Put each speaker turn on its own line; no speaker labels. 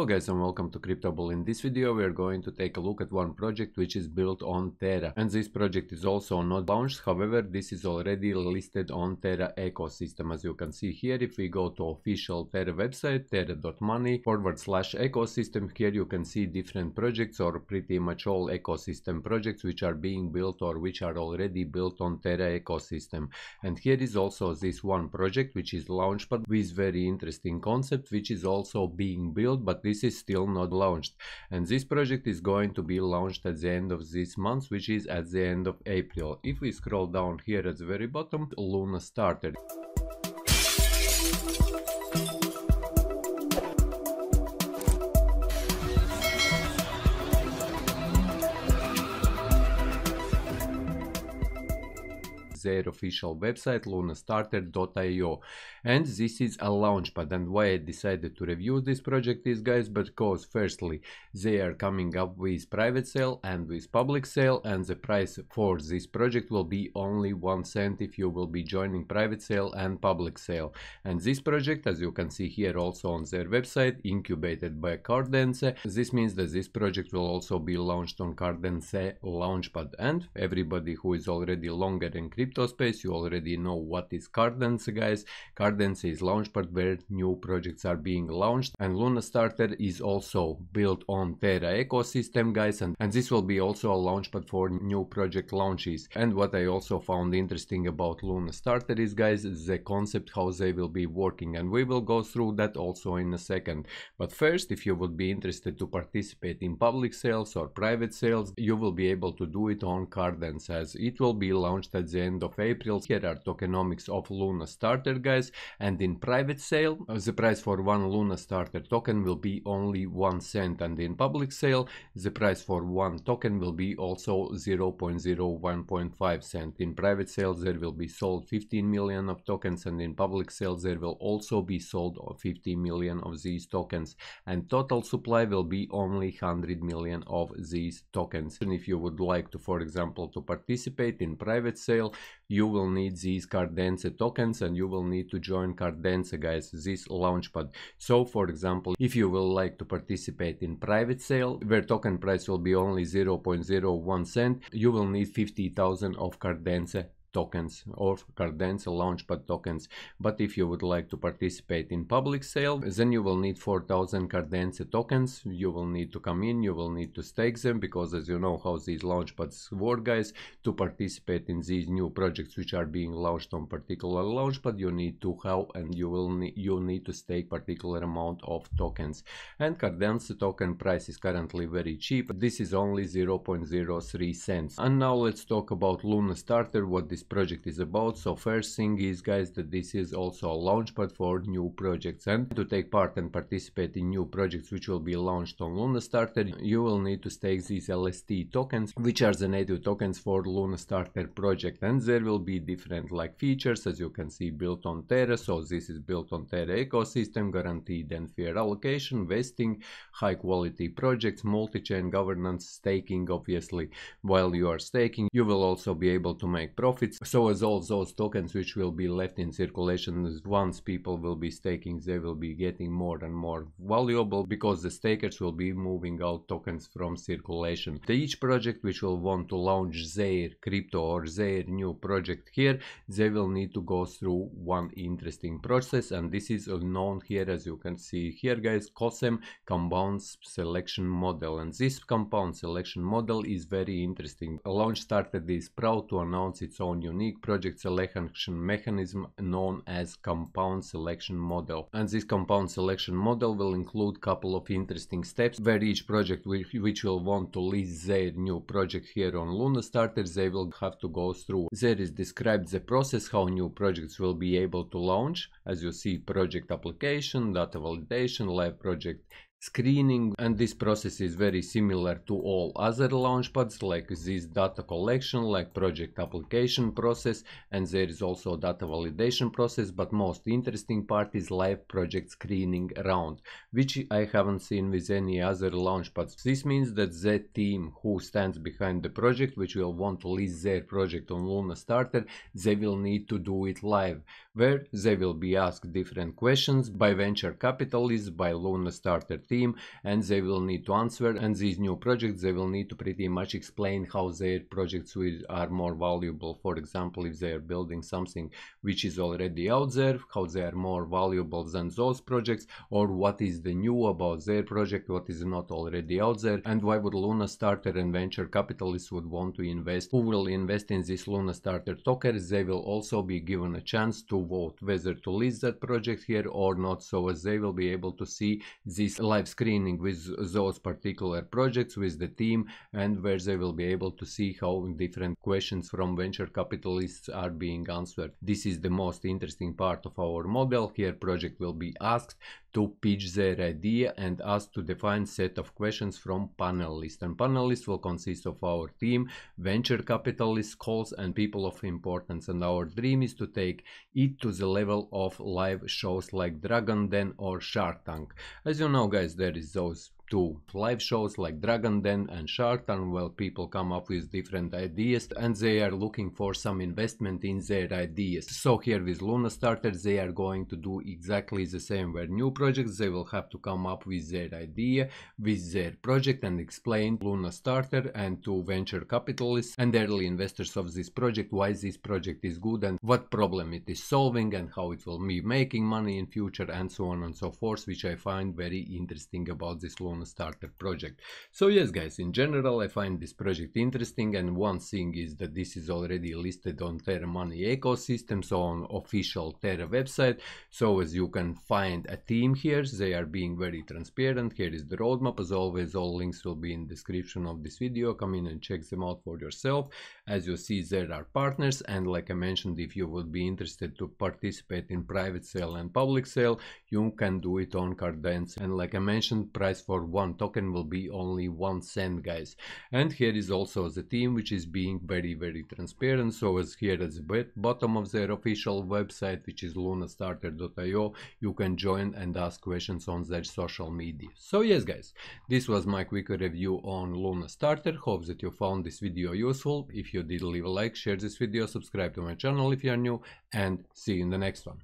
Hello guys and welcome to CryptoBull. In this video we are going to take a look at one project which is built on Terra and this project is also not launched. However this is already listed on Terra ecosystem. As you can see here if we go to official Terra website terra.money forward slash ecosystem here you can see different projects or pretty much all ecosystem projects which are being built or which are already built on Terra ecosystem. And here is also this one project which is launched but with very interesting concept which is also being built but this is still not launched and this project is going to be launched at the end of this month which is at the end of April. If we scroll down here at the very bottom Luna Starter. Their official website lunastarter.io and this is a launchpad and why I decided to review this project is guys because firstly they are coming up with private sale and with public sale and the price for this project will be only one cent if you will be joining private sale and public sale. And this project as you can see here also on their website incubated by Cardence this means that this project will also be launched on Cardence launchpad and everybody who is already longer in crypto space. You already know what is Cardence guys. Cardence is launchpad where new projects are being launched. And Luna Starter is also built on Terra ecosystem guys. And, and this will be also a launchpad for new project launches. And what I also found interesting about Luna Starter is guys the concept how they will be working. And we will go through that also in a second. But first if you would be interested to participate in public sales or private sales you will be able to do it on Cardence as it will be launched at the end end of April. Here are tokenomics of Luna Starter guys and in private sale uh, the price for one Luna Starter token will be only 1 cent and in public sale the price for one token will be also 0.01.5 cent. In private sale there will be sold 15 million of tokens and in public sale there will also be sold 50 million of these tokens and total supply will be only 100 million of these tokens. And if you would like to for example to participate in private sale you will need these Cardence tokens and you will need to join Cardence guys this launchpad so for example if you will like to participate in private sale where token price will be only 0.01 cent you will need 50,000 of Cardence tokens or Cardence Launchpad tokens. But if you would like to participate in public sale, then you will need 4000 Cardence tokens. You will need to come in, you will need to stake them because as you know how these launchpads work guys, to participate in these new projects which are being launched on particular launchpad, you need to have and you will need, you need to stake particular amount of tokens. And Cardence token price is currently very cheap. This is only 0.03 cents. And now let's talk about Luna Starter, what this this project is about. So first thing is guys that this is also a launchpad for new projects. And to take part and participate in new projects which will be launched on Luna Starter you will need to stake these LST tokens which are the native tokens for Luna Starter project. And there will be different like features as you can see built on Terra. So this is built on Terra ecosystem guaranteed and fair allocation vesting high quality projects multi-chain governance staking obviously. While you are staking you will also be able to make profits so as all those tokens which will be left in circulation once people will be staking they will be getting more and more valuable because the stakers will be moving out tokens from circulation. The each project which will want to launch their crypto or their new project here they will need to go through one interesting process and this is known here as you can see here guys COSM compound selection model and this compound selection model is very interesting. Luna Starter is proud to announce its own unique project selection mechanism known as compound selection model. And this compound selection model will include couple of interesting steps where each project which will want to list their new project here on Luna Starter, they will have to go through. There is described the process how new projects will be able to launch. As you see, project application, data validation, live project screening and this process is very similar to all other launchpads like this data collection like project application process and there is also data validation process but most interesting part is live project screening round which I haven't seen with any other launchpads. This means that the team who stands behind the project which will want to list their project on Luna Starter they will need to do it live where they will be asked different questions by venture capitalists by Luna Starter team and they will need to answer. And these new projects they will need to pretty much explain how their projects will, are more valuable. For example if they are building something which is already out there how they are more valuable than those projects or what is the new about their project what is not already out there. And why would luna starter and venture capitalists would want to invest? Who will invest in this luna starter token? They will also be given a chance to vote whether to list that project here or not. So as they will be able to see this live screening with those particular projects with the team and where they will be able to see how different questions from venture capitalists are being answered. This is the most interesting part of our model. Here project will be asked to pitch their idea and asked to define set of questions from panelists. And panelists will consist of our team, venture capitalists, calls and people of importance. And our dream is to take it to the level of live shows like Dragon Den or Shark Tank. As you know guys, there is those to live shows like Dragon Den and Shark Tank where people come up with different ideas and they are looking for some investment in their ideas. So here with Luna Starter they are going to do exactly the same where new projects they will have to come up with their idea with their project and explain Luna Starter and to venture capitalists and early investors of this project why this project is good and what problem it is solving and how it will be making money in future and so on and so forth which I find very interesting about this Luna starter project. So yes guys, in general I find this project interesting and one thing is that this is already listed on Terra Money ecosystem, so on official Terra website. So as you can find a team here, they are being very transparent. Here is the roadmap. As always, all links will be in description of this video. Come in and check them out for yourself. As you see, there are partners and like I mentioned, if you would be interested to participate in private sale and public sale, you can do it on Cardence. And like I mentioned, price for one token will be only one cent guys. And here is also the team which is being very very transparent. So as here at the bottom of their official website which is lunastarter.io you can join and ask questions on their social media. So yes guys this was my quick review on luna starter hope that you found this video useful. If you did leave a like share this video subscribe to my channel if you are new and see you in the next one